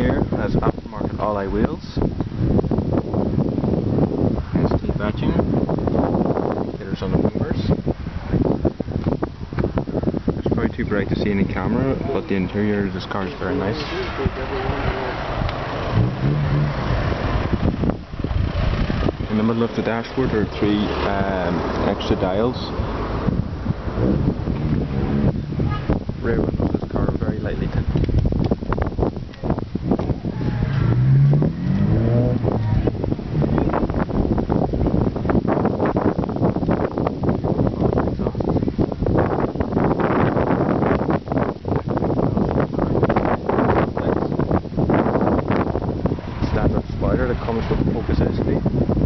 here has aftermarket alloy wheels. ST badging. Indicators on the bumpers. It's probably too bright to see in the camera, but the interior of this car is very nice. In the middle of the dashboard are three um, extra dials. Rear window of this car are very lightly tinted. Standard spoiler that comes with the Focus ST.